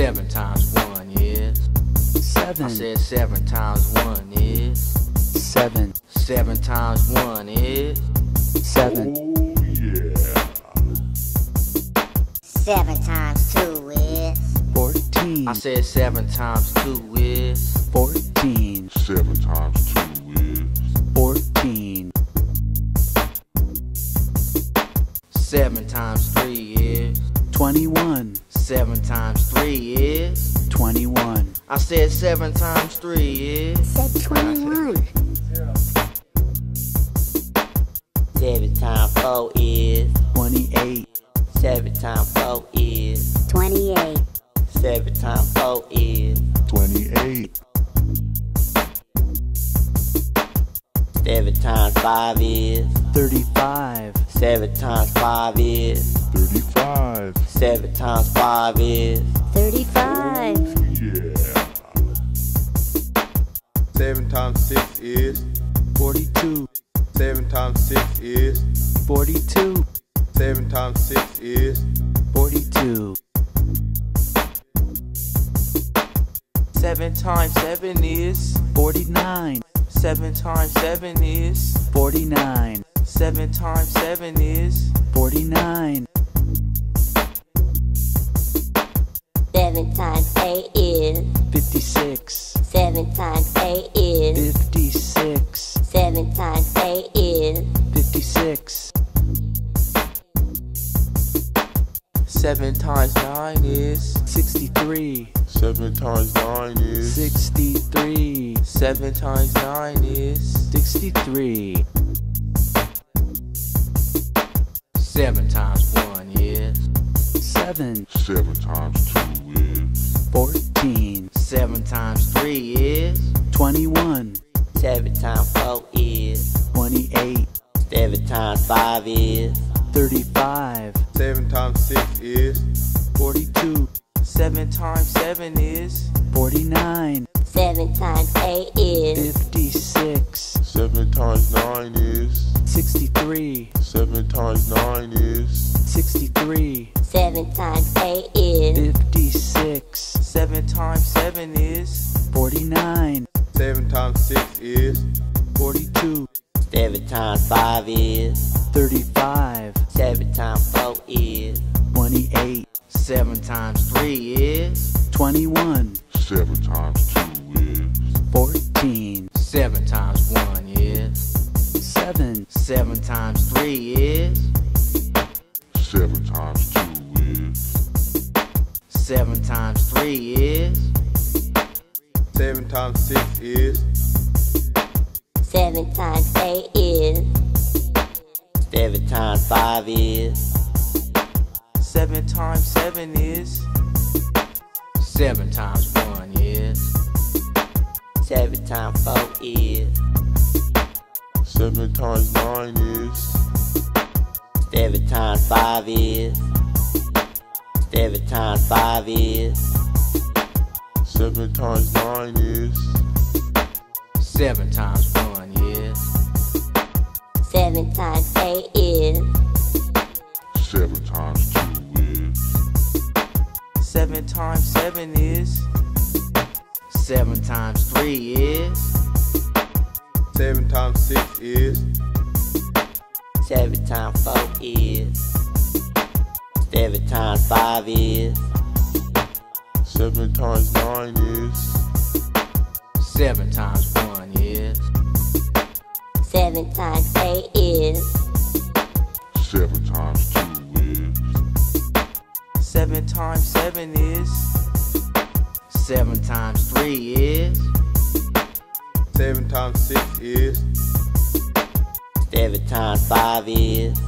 Seven. times one is seven. I said seven times one is. Seven. Seven times one is. Seven. Oh yeah. Seven times two is Fourteen. I said seven times two is. Fourteen. Seven times two is Fourteen. Seven times three is. Twenty-one. Seven times three is. Twenty-one. I said seven times three is. said 21. Seven times four is. Twenty-eight. Seven times four is. 28. Seven times four is. twenty-eight. Seven times five is. Thirty-five. Seven times five is. Thirty-five. Seven times five is. 35. Yeah. Seven times six is. Forty-two. Seven times six is. Forty-two. Seven times six is. Forty-two. Seven times seven is. Forty-nine. Seven times seven is. Forty-nine. Seven times seven is. Forty-nine. Seven times eight is. Fifty-six. Seven times eight is. Fifty-six. Seven times eight is. Fifty-six. Seven times nine is. Sixty-three. Seven times nine is Sixty-three. Seven times nine is. Sixty-three. Seven times one is. Seven. seven times two is Fourteen. Seven times three is. Twenty-one. Seven times four is. Twenty-eight. Seven times five is. Thirty-five. Seven times six is. Forty-two. Seven times seven is. Forty-nine. Seven times eight is. Fifty-six. seven times nine is Sixty-three. seven times nine is Sixty-three. Seven times eight is. Fifty-six. Seven times seven is. Forty-nine. Seven times six is. Forty-two. Seven times five is. Thirty-five. Seven times four is. Twenty-eight. Seven times three is. Twenty-one. seven times 7 times 1 is? 7. 7 times 3 is? 7 times 2 is? 7 times 3 is? 7 times 6 is? 7 times 8 is? 7 times 5 is? 7 times 7 is? 7 times Seven times four is. seven times nine is Seven times five is. Seven times five is. seven times nine is Seven times one is. Seven times eight is. seven times two is Seven times seven is. Seven times three is. Seven times six is. Seven times four is. Seven times five is. seven times nine is Seven times one is. Seven times eight is. seven times two is Seven times seven is. Seven times three is. Seven times six is. Seven times five is.